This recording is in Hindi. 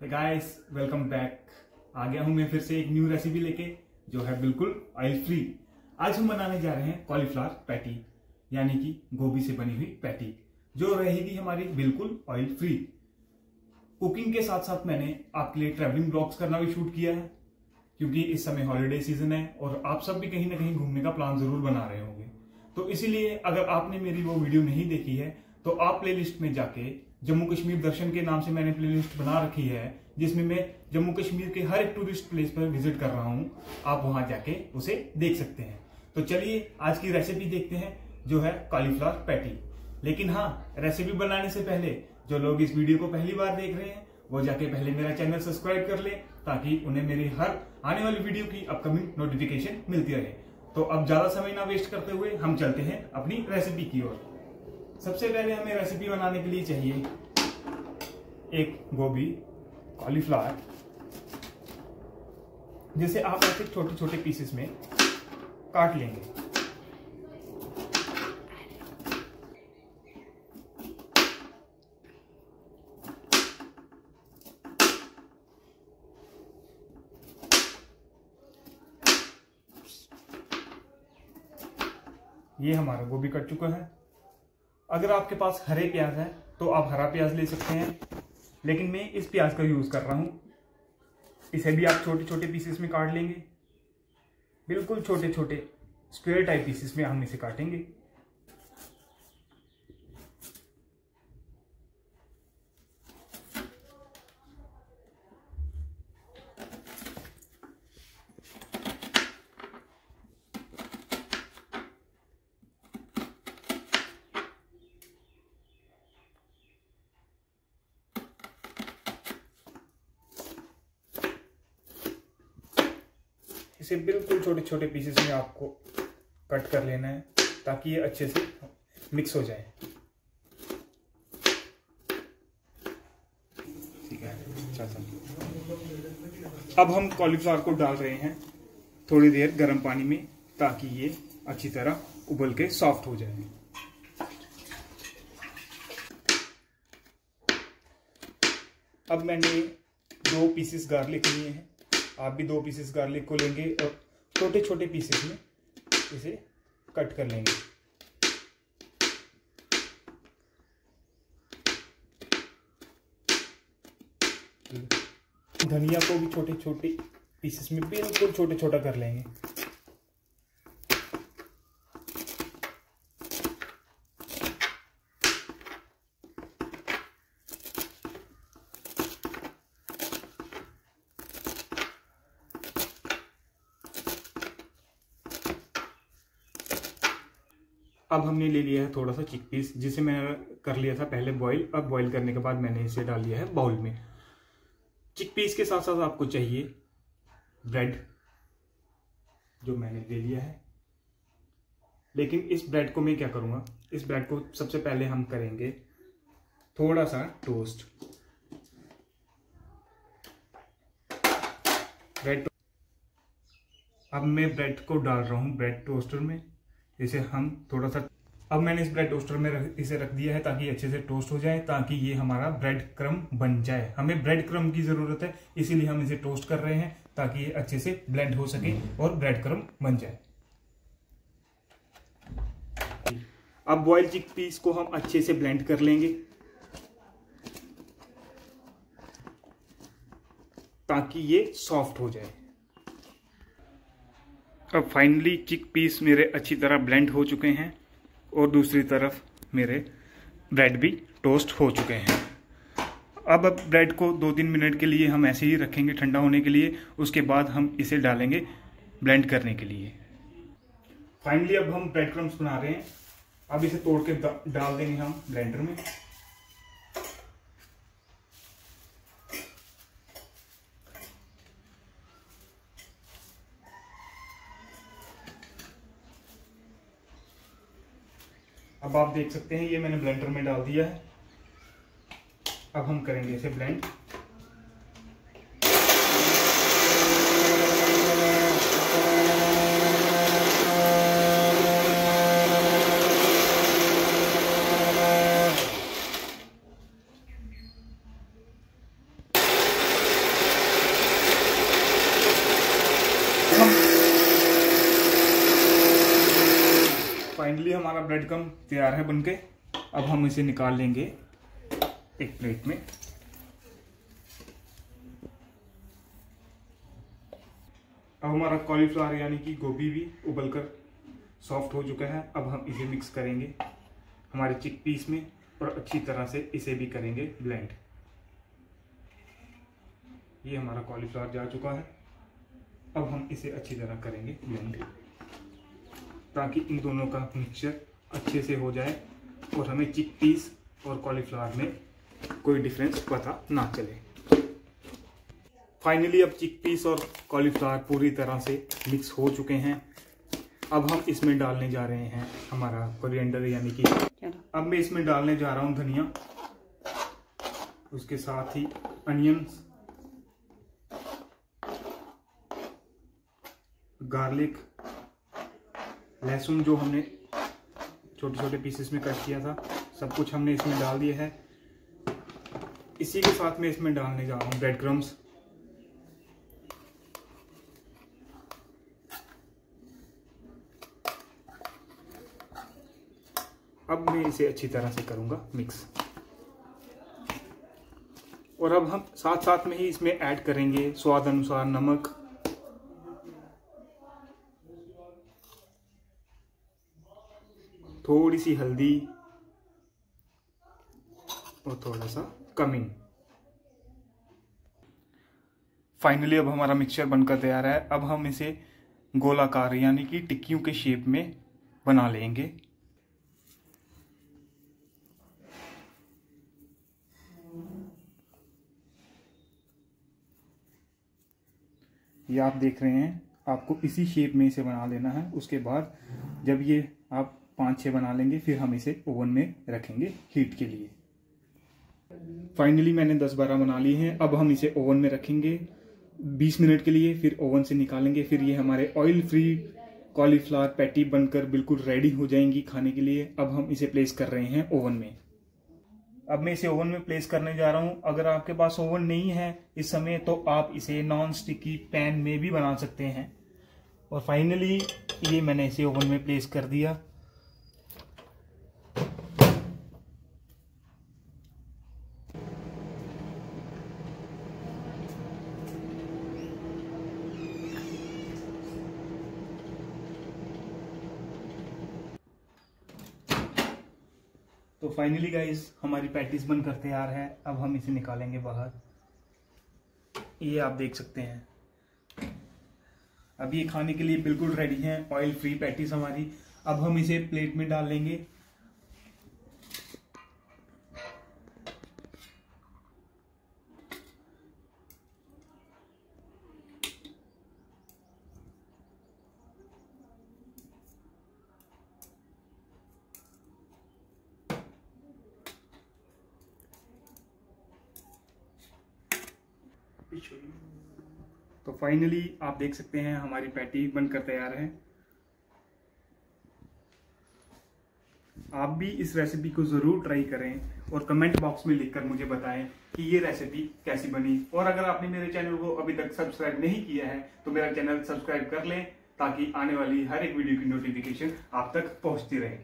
गाइस वेलकम बैक आ गया हूँ मैं फिर से एक न्यू रेसिपी लेके, जो है बिल्कुल ऑयल फ्री आज हम बनाने जा रहे हैं कॉलीफ्लावर पैटी यानी कि गोभी से बनी हुई पैटी जो रहेगी हमारी बिल्कुल ऑयल फ्री कुकिंग के साथ साथ मैंने आपके लिए ट्रैवलिंग ब्लॉग्स करना भी शूट किया है, क्योंकि इस समय हॉलीडे सीज़न है और आप सब भी कहीं ना कहीं घूमने का प्लान ज़रूर बना रहे होंगे। तो इसीलिए अगर आपने मेरी वो वीडियो नहीं देखी है तो आप प्लेलिस्ट में जाके जम्मू कश्मीर दर्शन के नाम से मैंने प्लेलिस्ट बना रखी है, जिसमें मैं जम्मू कश्मीर के हर एक टूरिस्ट प्लेस पर विज़िट कर रहा हूँ। आप वहाँ जाके उसे देख सकते हैं। तो चलिए, आज की रेसिपी देखते हैं, जो है कॉलीफ्लावर पैटी लेकिन हाँ रेसिपी बनाने से पहले जो लोग इस वीडियो को पहली बार देख रहे हैं, वो जाके पहले मेरा चैनल सब्सक्राइब कर ले, ताकि उन्हें मेरी हर आने वाली वीडियो की अपकमिंग नोटिफिकेशन मिलती रहे। तो अब ज़्यादा समय ना वेस्ट करते हुए हम चलते हैं अपनी रेसिपी की ओर। सबसे पहले हमें रेसिपी बनाने के लिए चाहिए एक गोभी कॉलीफ्लावर जिसे आप ऐसे छोटे छोटे पीसेस में काट लेंगे। ये हमारा गोभी कट चुका है। अगर आपके पास हरे प्याज है तो आप हरा प्याज ले सकते हैं। लेकिन मैं इस प्याज का यूज़ कर रहा हूँ। इसे भी आप छोटे छोटे पीसेस में काट लेंगे। बिल्कुल छोटे छोटे स्क्वेयर टाइप पीसेस में हम इसे काटेंगे। इसे बिल्कुल छोटे छोटे पीसेस में आपको कट कर लेना है, ताकि ये अच्छे से मिक्स हो जाए। ठीक है अब हम कॉलीफ्लावर को डाल रहे हैं थोड़ी देर गर्म पानी में, ताकि ये अच्छी तरह उबल के सॉफ्ट हो जाए। अब मैंने दो पीसेस गार्लिक लिए हैं। आप भी दो पीसेस गार्लिक को लेंगे और छोटे छोटे पीसेस में इसे कट कर लेंगे। धनिया को भी छोटे छोटे पीसेस में बिल्कुल छोटे छोटा कर लेंगे। अब हमने ले लिया है थोड़ा सा चिक पीस जिसे मैंने कर लिया था पहले बॉईल अब बॉईल करने के बाद मैंने इसे डाल लिया है बाउल में। चिक पीस के साथ साथ आपको चाहिए ब्रेड जो मैंने ले लिया है। लेकिन इस ब्रेड को मैं क्या करूँगा? इस ब्रेड को सबसे पहले हम करेंगे थोड़ा सा टोस्ट ब्रेड अब मैं ब्रेड को डाल रहा हूँ ब्रेड टोस्टर में। इसे हम थोड़ा सा अब मैंने इस ब्रेड टोस्टर में रख, इसे रख दिया है ताकि अच्छे से टोस्ट हो जाए ताकि ये हमारा ब्रेड क्रम बन जाए। हमें ब्रेड क्रम की ज़रूरत है इसीलिए हम इसे टोस्ट कर रहे हैं ताकि ये अच्छे से ब्लेंड हो सके और ब्रेड क्रम बन जाए। अब बॉयल चिक पीस को हम अच्छे से ब्लेंड कर लेंगे ताकि ये सॉफ्ट हो जाए। अब फाइनली चिक पीस मेरे अच्छी तरह ब्लेंड हो चुके हैं और दूसरी तरफ़ मेरे ब्रेड भी टोस्ट हो चुके हैं। अब अब ब्रेड को दो तीन मिनट के लिए हम ऐसे ही रखेंगे ठंडा होने के लिए, उसके बाद हम इसे डालेंगे ब्लेंड करने के लिए। फाइनली अब हम ब्रेड क्रम्स बना रहे हैं। अब इसे तोड़ के डाल देंगे हम ब्लेंडर में। अब आप देख सकते हैं, ये मैंने ब्लेंडर में डाल दिया है। अब हम करेंगे इसे ब्लेंड हमारा ब्रेड कम तैयार है बनके। अब हम इसे निकाल लेंगे एक प्लेट में। अब हमारा कॉलीफ्लावर यानी कि गोभी भी उबलकर सॉफ्ट हो चुका है। अब हम इसे मिक्स करेंगे हमारे चिक पीस में और अच्छी तरह से इसे भी करेंगे ब्लेंड ये हमारा कॉलीफ्लावर जा चुका है। अब हम इसे अच्छी तरह करेंगे ब्लेंड ताकि इन दोनों का मिक्सचर अच्छे से हो जाए और हमें चिक पीस और कॉलीफ्लावर में कोई डिफरेंस पता ना चले। फाइनली अब चिक पीस और कॉलीफ्लावर पूरी तरह से मिक्स हो चुके हैं। अब हम इसमें डालने जा रहे हैं हमारा कोरिएंडर यानी कि अब मैं इसमें डालने जा रहा हूँ धनिया उसके साथ ही अनियंस गार्लिक लहसुन जो हमने छोटे छोटे पीसेस में कट किया था, सब कुछ हमने इसमें डाल दिया है। इसी के साथ में इसमें डालने जा रहा हूँ ब्रेड क्रम्स अब मैं इसे अच्छी तरह से करूँगा मिक्स और अब हम साथ साथ में ही इसमें ऐड करेंगे स्वाद अनुसार नमक। थोड़ी सी हल्दी और थोड़ा सा कमिंग फाइनली अब हमारा मिक्सचर बनकर तैयार है। अब हम इसे गोलाकार, यानी कि टिक्कियों के शेप में बना लेंगे। ये आप देख रहे हैं, आपको इसी शेप में इसे बना लेना है। उसके बाद जब ये आप पाँच छः बना लेंगे, फिर हम इसे ओवन में रखेंगे हीट के लिए। फाइनली मैंने दस बारह बना लिए हैं, अब हम इसे ओवन में रखेंगे बीस मिनट के लिए, फिर ओवन से निकालेंगे, फिर ये हमारे ऑयल फ्री कॉलीफ्लावर पैटी बनकर बिल्कुल रेडी हो जाएँगी खाने के लिए। अब हम इसे प्लेस कर रहे हैं ओवन में। अब मैं इसे ओवन में प्लेस करने जा रहा हूँ। अगर आपके पास ओवन नहीं है इस समय तो आप इसे नॉन स्टिकी पैन में भी बना सकते हैं। और फाइनली ये मैंने इसे ओवन में प्लेस कर दिया। तो फाइनली गाइस हमारी पैटीज बनकर तैयार है। अब हम इसे निकालेंगे बाहर। ये आप देख सकते हैं। अब ये खाने के लिए बिल्कुल रेडी है। ऑयल फ्री पैटीज हमारी। अब हम इसे प्लेट में डाल लेंगे। तो फाइनली आप देख सकते हैं, हमारी पैटी बनकर तैयार है। आप भी इस रेसिपी को ज़रूर ट्राई करें और कमेंट बॉक्स में लिखकर मुझे बताएँ कि ये रेसिपी कैसी बनी। और अगर आपने मेरे चैनल को अभी तक सब्सक्राइब नहीं किया है तो मेरा चैनल सब्सक्राइब कर लें ताकि आने वाली हर एक वीडियो की नोटिफिकेशन आप तक पहुँचती रहे।